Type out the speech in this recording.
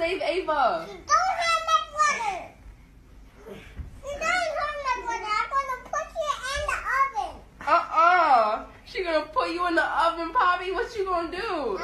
save Ava. Don't have my brother. You don't have my brother. I'm gonna put you in the oven. Uh-uh. She gonna put you in the oven, Poppy. What you gonna do?